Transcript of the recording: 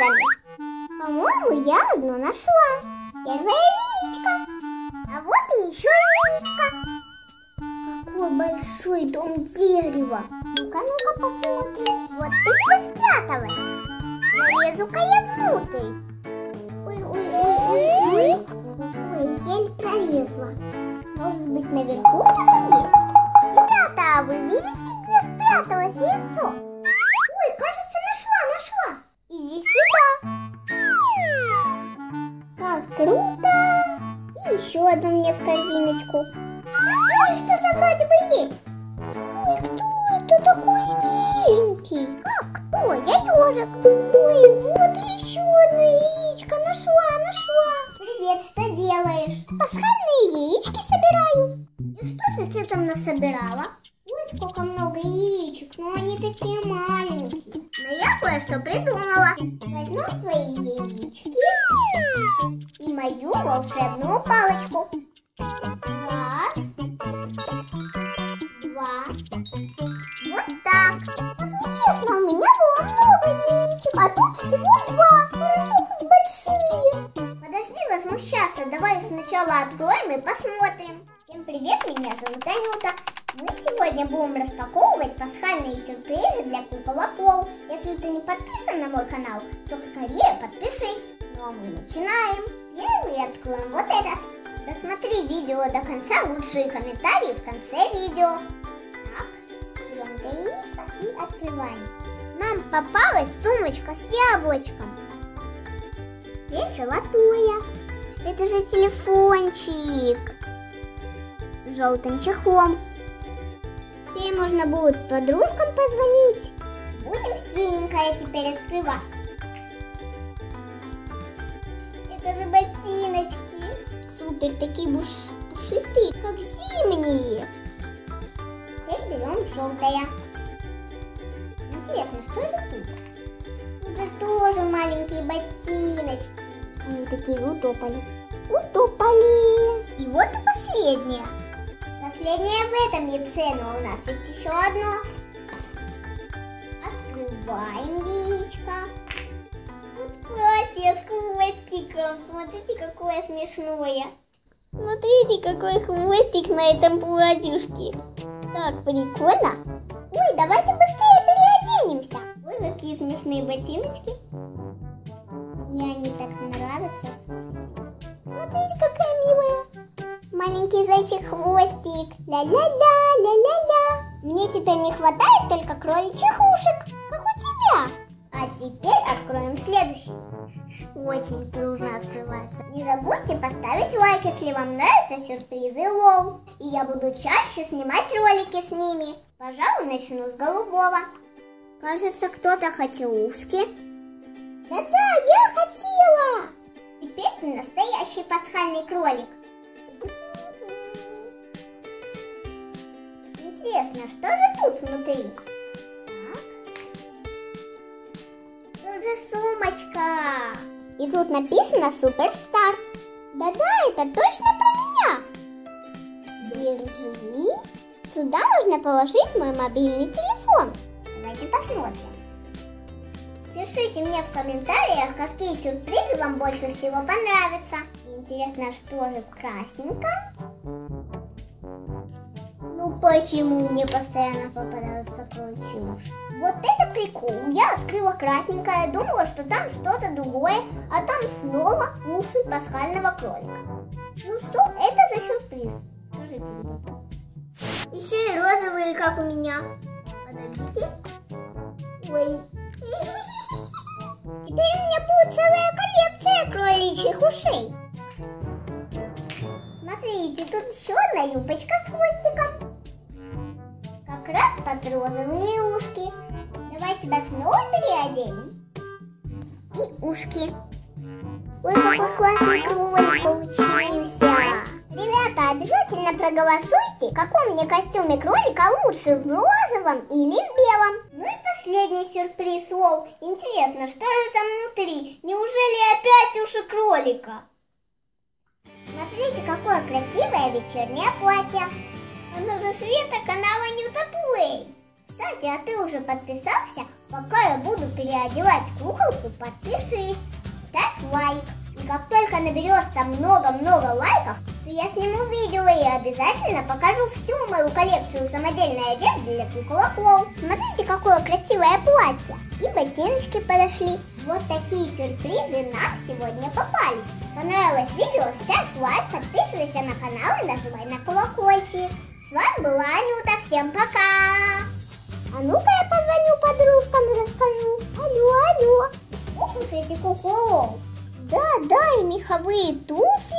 сюрпризами. По-моему, я одно нашла. Первое яичко. А вот и еще яичко. Какой большой дом дерева. Ну-ка, ну-ка, посмотрим. Вот ты спряталась. Залезу-ка я внутрь. Ой, ой, еле пролезла. Может быть, наверху что-то есть? Ребята, а вы видите, где спряталось яйцо? Одну мне в корзиночку. Там тоже что-то вроде бы есть. Ой, кто это такой миленький? Как кто? Я ежик. Ой, вот еще одно яичко. Нашла, нашла. Привет, что делаешь? Пасхальные яички собираю. И что же ты там насобирала? Ой, сколько много яичек, но они такие маленькие. Кое-что придумала. Возьму твои яички и мою волшебную палочку. Раз, два, вот так. Ну, честно, у меня было много яичек, а тут всего два. Хорошо, хоть большие. Подожди возмущаться, давай сначала откроем и посмотрим. Всем привет, меня зовут Анюта. Сегодня будем распаковывать пасхальные сюрпризы для кукол Если ты не подписан на мой канал, то скорее подпишись. Ну а мы начинаем. Первый откроем вот этот. Досмотри видео до конца, лучшие комментарии в конце видео. Так, берем яичко и открываем. Нам попалась сумочка с яблочком. Теперь золотое. Это же телефончик. Желтым чехлом. Теперь можно будет подружкам позвонить. Будем синенькое теперь открывать. Это же ботиночки. Супер, такие пушистые, как зимние. Теперь берем желтое. Интересно, что это тут? Это тоже маленькие ботиночки. Они такие утопали. Утопали. И вот и последнее. Последнее в этом яйце, но у нас есть еще одно. Открываем яичко. Тут платье с хвостиком. Смотрите, какое смешное. Смотрите, какой хвостик на этом платьюшке. Так, прикольно. Ой, давайте быстрее переоденемся. Ой, какие смешные ботиночки. Мне они так Маленький зайчик хвостик. Ля-ля-ля, ля-ля-ля. Мне теперь не хватает только кроличьих ушек, как у тебя. А теперь откроем следующий. Очень трудно открывается. Не забудьте поставить лайк, если вам нравятся сюрпризы Лол. И я буду чаще снимать ролики с ними. Пожалуй, начну с голубого. Кажется, кто-то хотел ушки. Да-да, я хотела. Теперь ты настоящий пасхальный кролик. Внутри? Так. Тут же сумочка. И тут написано Суперстар. Да-да, это точно про меня. Держи. Сюда нужно положить мой мобильный телефон. Давайте посмотрим. Пишите мне в комментариях, какие сюрпризы вам больше всего понравятся. Интересно, что же в красненьком? Почему мне постоянно попадаются кроличьи уши? Вот это прикол. Я открыла красненькое, думала, что там что-то другое, а там снова уши пасхального кролика. Ну что это за сюрприз? Скажите, ребята. Еще и розовые, как у меня. Подождите. Ой. Теперь у меня будет целая коллекция кроличьих ушей. Смотрите, тут еще одна юбочка с хвостиком. Под розовые ушки. Давай тебя снова переоденем. И ушки. Ой, какой классный кролик получился. Ребята, обязательно проголосуйте, в каком мне костюме кролика лучше, в розовом или в белом. Ну и последний сюрприз, Лол. Интересно, что же там внутри? Неужели опять уши кролика? Смотрите, какое красивое вечернее платье. Оно же Света канала Ньюта Плей. Кстати, а ты уже подписался? Пока я буду переодевать куколку, подпишись, ставь лайк. И как только наберется много-много лайков, то я сниму видео и обязательно покажу всю мою коллекцию самодельной одежды для куколок Лол. Смотрите, какое красивое платье. И ботиночки подошли. Вот такие сюрпризы нам сегодня попались. Понравилось видео? Ставь лайк, подписывайся на канал и нажимай на колокольчик. С вами была Анюта. Всем пока! А ну-ка я позвоню подружкам и расскажу. Алло, алло. Эти куколки. Да, да, и меховые туфельки,